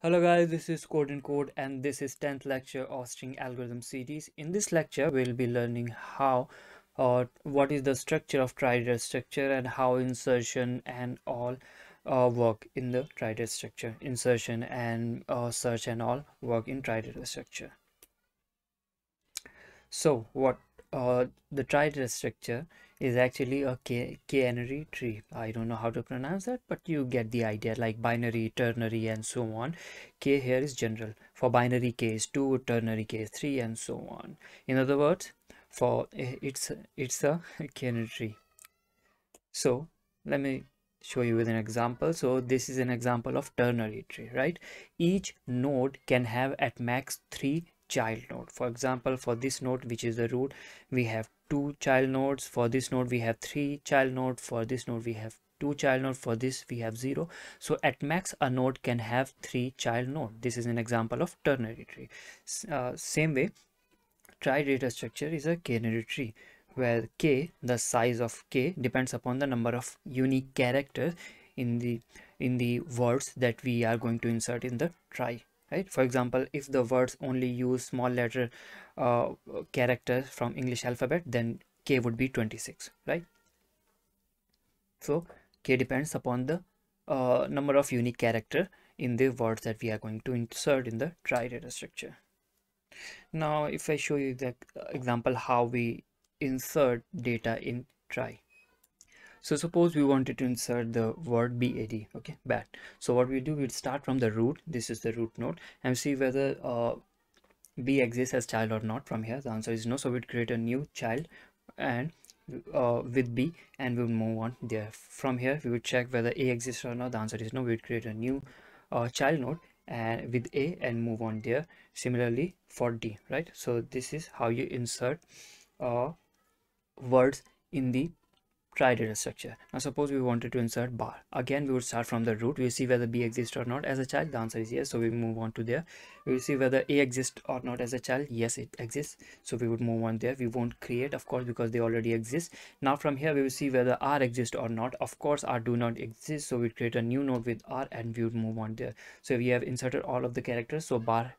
Hello guys, this is CodeNCode and this is 10th lecture of string algorithm series. In this lecture, we'll be learning how or uh, what is the structure of trie-data structure and how insertion and all uh, work in the trie-data structure. Insertion and uh, search and all work in trie-data structure. So what uh, the trie-data structure is actually a k k-nary tree. I don't know how to pronounce that but you get the idea like binary ternary and so on. K here is general. For binary case 2 ternary case 3 and so on. In other words for it's it's a k-nary tree. So let me show you with an example. So this is an example of ternary tree right? Each node can have at max three child node for example for this node which is the root we have two child nodes for this node we have three child node for this node we have two child node for this we have zero. So at max a node can have three child node this is an example of ternary tree uh, same way trie data structure is a k-nary tree where k the size of k depends upon the number of unique characters in the in the words that we are going to insert in the trie right? For example if the words only use small letter uh, characters from english alphabet then k would be 26 right? So k depends upon the uh, number of unique character in the words that we are going to insert in the trie data structure. Now if i show you the example how we insert data in trie so suppose we wanted to insert the word bad okay bad. So what we do we'd start from the root. This is the root node and see whether uh, b exists as child or not from here. The answer is no. So we'd create a new child and uh, with b and we would move on there. From here we would check whether a exists or not. The answer is no. We would create a new uh, child node and with a and move on there. Similarly for d right? So this is how you insert uh, words in the trie data structure. Now suppose we wanted to insert bar. Again we would start from the root. We see whether b exists or not as a child. The answer is yes. So we move on to there. We will see whether a exists or not as a child. Yes it exists. So we would move on there. We won't create of course because they already exist. Now from here we will see whether r exists or not. Of course r do not exist. So we create a new node with r and we would move on there. So we have inserted all of the characters. So bar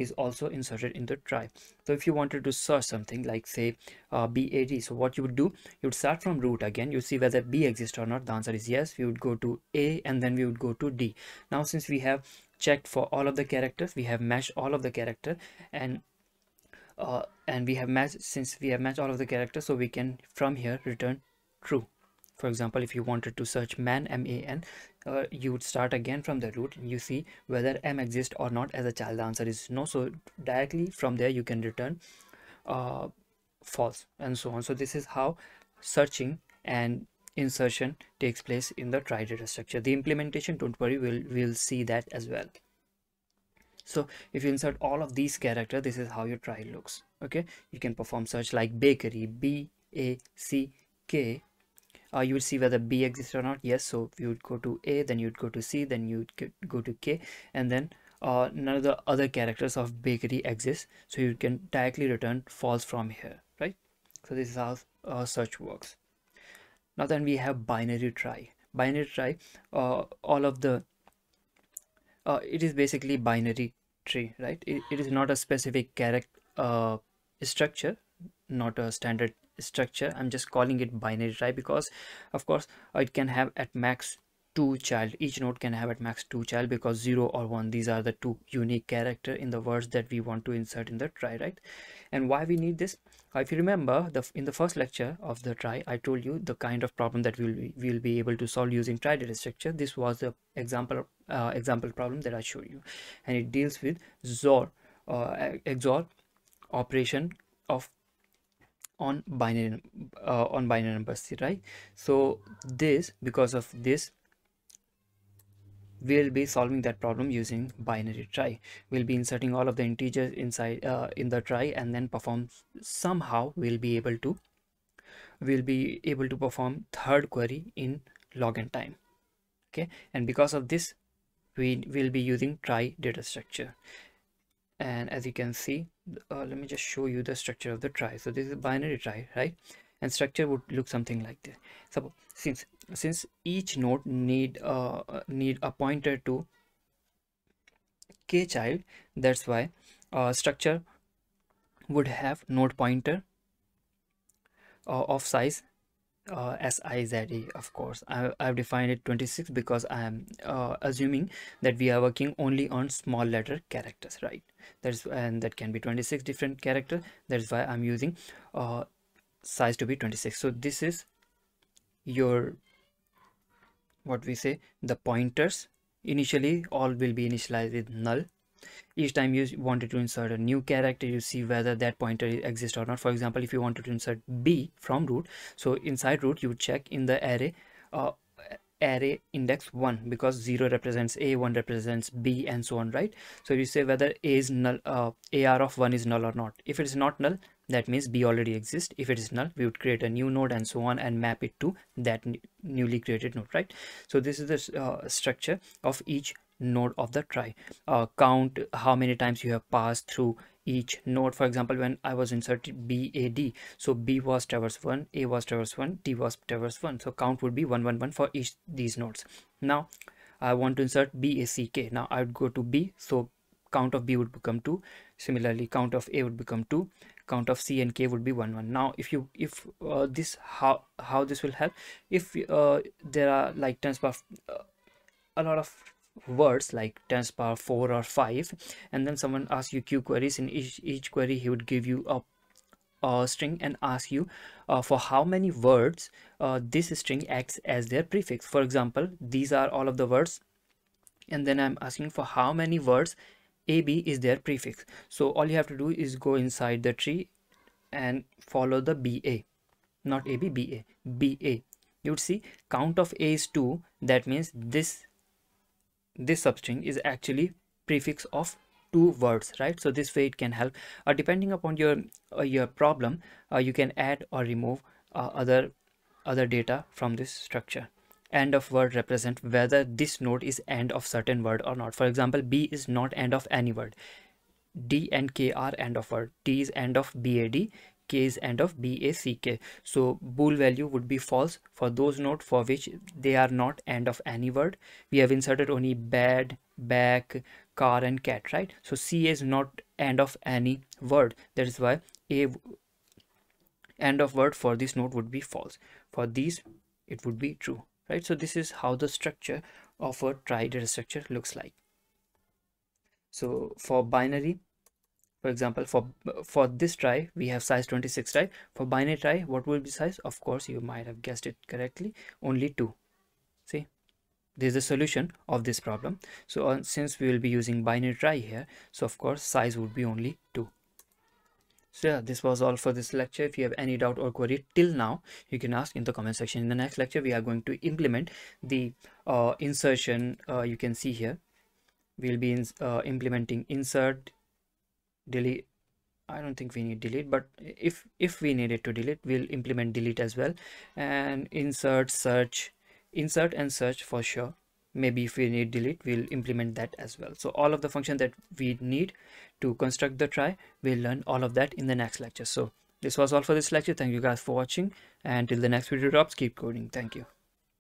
is also inserted in the trie so if you wanted to search something like say uh, bad so what you would do you would start from root again. You see whether b exists or not. The answer is yes. We would go to a and then we would go to d. Now since we have checked for all of the characters we have matched all of the character and uh, and we have matched since we have matched all of the characters so we can from here return true for example if you wanted to search man man uh, you would start again from the root you see whether m exists or not as a child. The answer is no. So directly from there you can return uh, false and so on. So this is how searching and insertion takes place in the trie data structure. The implementation don't worry we'll we'll see that as well. So if you insert all of these characters this is how your trie looks. Okay? You can perform search like bakery b a c k uh, you would see whether b exists or not. Yes so you would go to a then you'd go to c then you'd go to k and then uh, none of the other characters of bakery exist. So you can directly return false from here right? So this is how uh, search works. Now then we have binary trie binary trie uh, all of the uh, it is basically binary tree right? It, it is not a specific character uh, structure not a standard structure. I'm just calling it binary trie because of course it can have at max two child. Each node can have at max two child because zero or one these are the two unique character in the words that we want to insert in the trie right? And why we need this? If you remember the in the first lecture of the trie i told you the kind of problem that we'll we'll be able to solve using trie data structure. This was the example uh, example problem that i showed you. And it deals with xor uh, xor operation of on binary uh, on binary numbers right? So this because of this we'll be solving that problem using binary trie we'll be inserting all of the integers inside uh, in the trie and then perform somehow we'll be able to we'll be able to perform third query in log n time okay? And because of this we will be using trie data structure. And as you can see uh, let me just show you the structure of the trie so this is a binary trie right? And structure would look something like this. So since since each node need uh need a pointer to k child that's why uh, structure would have node pointer uh, of size uh, SIZE of course. I, I've defined it 26 because I am uh, assuming that we are working only on small letter characters right? That's and that can be 26 different characters that's why I'm using uh, size to be 26 so this is your what we say the pointers. Initially all will be initialized with null each time you wanted to insert a new character you see whether that pointer exists or not. For example if you wanted to insert b from root so inside root you would check in the array uh, array index 1 because 0 represents a 1 represents b and so on right? So you say whether a is null uh, ar of 1 is null or not. If it is not null that means b already exists. If it is null we would create a new node and so on and map it to that newly created node right? So this is the uh, structure of each node of the trie uh, count how many times you have passed through each node. For example when i was inserted bad so b was traverse 1 a was traverse 1 t was traverse 1 so count would be 111 for each these nodes. Now i want to insert back now i would go to b so count of b would become 2 similarly count of a would become 2 count of c and k would be 1 1 now if you if uh, this how how this will help? If uh, there are like tens of uh, a lot of words like 10 power 4 or 5 and then someone asks you q queries in each, each query he would give you a, a string and ask you uh, for how many words uh, this string acts as their prefix. For example these are all of the words and then i'm asking for how many words ab is their prefix. So all you have to do is go inside the tree and follow the ba not ab ba ba you would see count of a is 2 that means this this substring is actually prefix of two words right? So this way it can help. Uh, depending upon your uh, your problem uh, you can add or remove uh, other other data from this structure. End of word represent whether this node is end of certain word or not. For example b is not end of any word d and k are end of word. T is end of bad k is end of back so bool value would be false for those nodes for which they are not end of any word. We have inserted only bad back car and cat right? So c is not end of any word. That is why a end of word for this node would be false. For these it would be true right? So this is how the structure of a trie data structure looks like so for binary for example for for this trie we have size 26 right for binary trie what will be size? Of course you might have guessed it correctly only 2 see? This is the solution of this problem. So uh, since we will be using binary trie here so of course size would be only 2 so yeah this was all for this lecture. If you have any doubt or query till now you can ask in the comment section. In the next lecture we are going to implement the uh, insertion uh, you can see here we'll be in, uh, implementing insert delete. I don't think we need delete but if if we needed to delete we'll implement delete as well. And insert search insert and search for sure. Maybe if we need delete we'll implement that as well. So all of the function that we need to construct the trie we'll learn all of that in the next lecture. So this was all for this lecture. Thank you guys for watching. And till the next video drops keep coding. Thank you